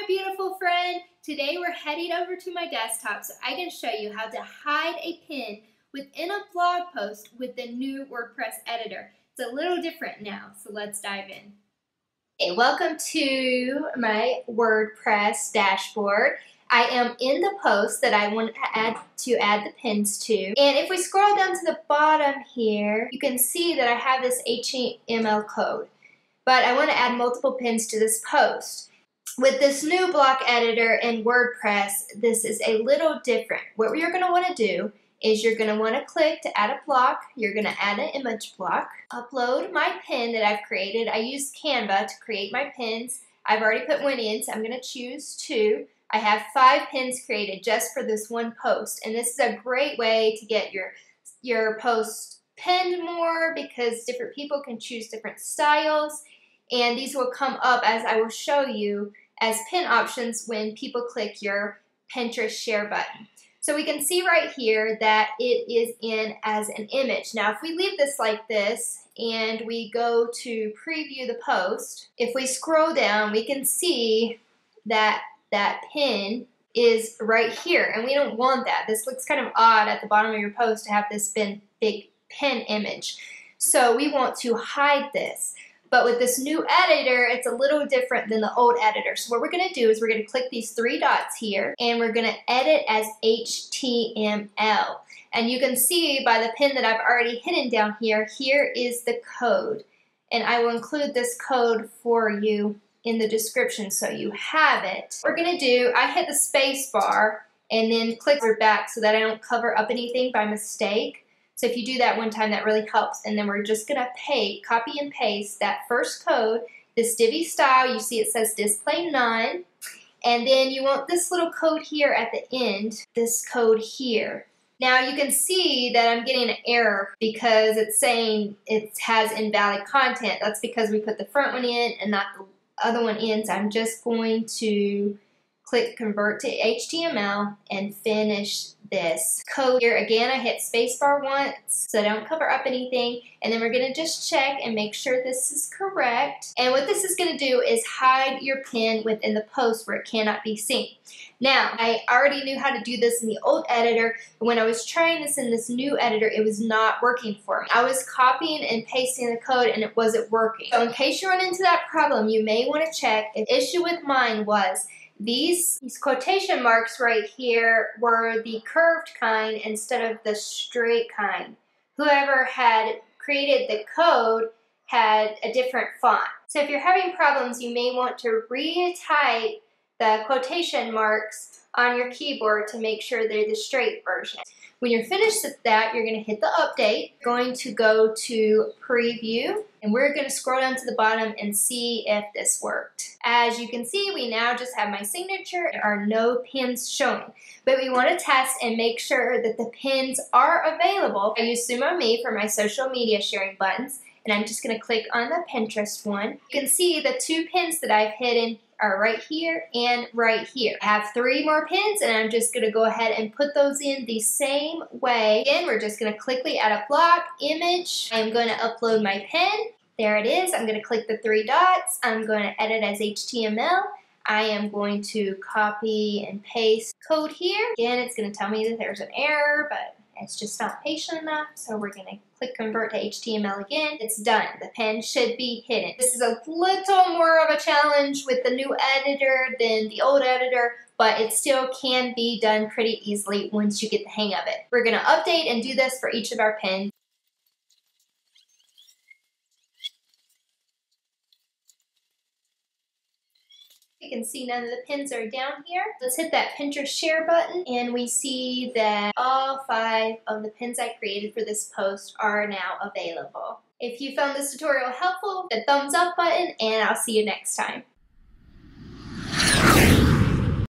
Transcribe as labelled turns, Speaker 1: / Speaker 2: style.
Speaker 1: my beautiful friend. Today we're heading over to my desktop so I can show you how to hide a pin within a blog post with the new WordPress editor. It's a little different now, so let's dive in. Okay, welcome to my WordPress dashboard. I am in the post that I want to add, to add the pins to. And if we scroll down to the bottom here, you can see that I have this HTML code. But I want to add multiple pins to this post. With this new block editor in WordPress, this is a little different. What you're going to want to do is you're going to want to click to add a block. You're going to add an image block. Upload my pin that I've created. I use Canva to create my pins. I've already put one in, so I'm going to choose two. I have five pins created just for this one post, and this is a great way to get your, your post pinned more because different people can choose different styles, and these will come up as I will show you as pin options when people click your Pinterest share button. So we can see right here that it is in as an image. Now if we leave this like this and we go to preview the post, if we scroll down we can see that that pin is right here and we don't want that. This looks kind of odd at the bottom of your post to have this big, pin image. So we want to hide this. But with this new editor, it's a little different than the old editor. So what we're going to do is we're going to click these three dots here and we're going to edit as HTML. And you can see by the pin that I've already hidden down here, here is the code. And I will include this code for you in the description so you have it. We're going to do, I hit the space bar and then click back so that I don't cover up anything by mistake. So if you do that one time, that really helps. And then we're just going to pay, copy and paste that first code, this Divi style. You see it says display none. And then you want this little code here at the end, this code here. Now you can see that I'm getting an error because it's saying it has invalid content. That's because we put the front one in and not the other one in. So I'm just going to click convert to HTML and finish this code here. Again, I hit spacebar once so don't cover up anything. And then we're going to just check and make sure this is correct. And what this is going to do is hide your pin within the post where it cannot be seen. Now, I already knew how to do this in the old editor, but when I was trying this in this new editor, it was not working for me. I was copying and pasting the code and it wasn't working. So in case you run into that problem, you may want to check. An issue with mine was these, these quotation marks right here were the curved kind instead of the straight kind. Whoever had created the code had a different font. So if you're having problems, you may want to retype the quotation marks on your keyboard to make sure they're the straight version. When you're finished with that, you're going to hit the update, going to go to preview, and we're going to scroll down to the bottom and see if this worked. As you can see, we now just have my signature. There are no pins showing, but we want to test and make sure that the pins are available. I use SumoMe for my social media sharing buttons, and I'm just going to click on the Pinterest one. You can see the two pins that I've hidden are right here and right here. I have three more pins and I'm just going to go ahead and put those in the same way. Again, we're just going to quickly add a block, image. I'm going to upload my pin. There it is. I'm going to click the three dots. I'm going to edit as HTML. I am going to copy and paste code here. Again, it's going to tell me that there's an error, but it's just not patient enough, so we're to click convert to HTML again. It's done. The pen should be hidden. This is a little more of a challenge with the new editor than the old editor, but it still can be done pretty easily once you get the hang of it. We're to update and do this for each of our pens. You can see none of the pins are down here. Let's hit that Pinterest share button and we see that all five of the pins I created for this post are now available. If you found this tutorial helpful, the thumbs up button and I'll see you next time.